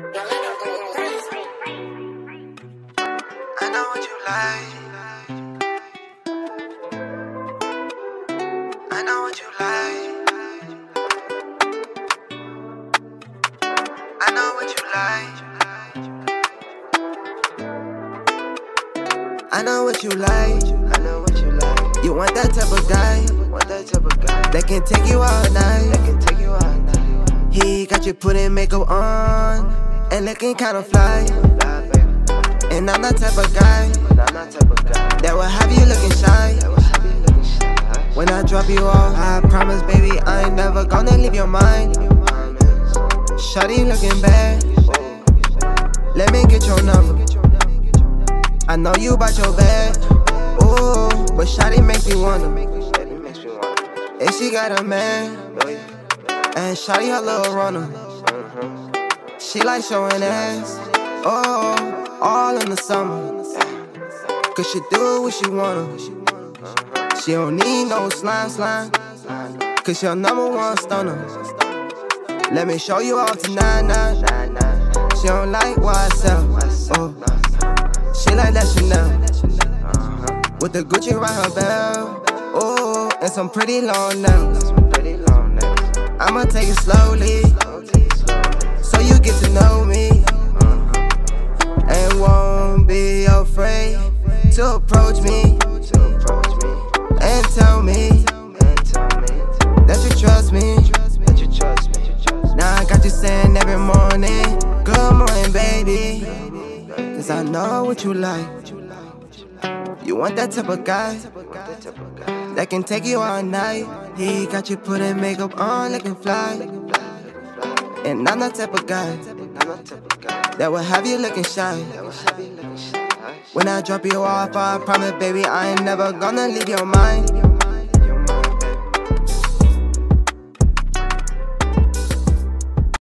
I know what you like. I know what you like. I know what you like. I know what you like. You like. You want that type of guy. Want that type of guy that can take you all night. That can take you all night. He got you putting makeup on and looking kinda fly. And I'm that type of guy that will have you looking shy. When I drop you off, I promise, baby, I ain't never gonna leave your mind. Shawty looking bad. Let me get your number. I know you about your bag. Ooh, but Shawty makes me wonder. If she got a man, and Shawty her little runner. She like showing ass. Oh, all in the summer. Cause she do what she wanna. She don't need no slime slime. Cause your number one stunner. Let me show you all tonight. Nah. She don't like YSL. Oh. She like that Chanel. With the Gucci around her belt. Oh, and some pretty long nails. I'ma take it slowly. Get to know me. And won't be afraid to approach me. And tell me that you trust me. Now I got you saying every morning, Good morning, baby. Cause I know what you like. You want that type of guy that can take you all night. He got you putting makeup on, looking fly. And I'm that type of guy that will have you looking shy. When I drop you off, I promise, baby, I ain't never gonna leave your mind.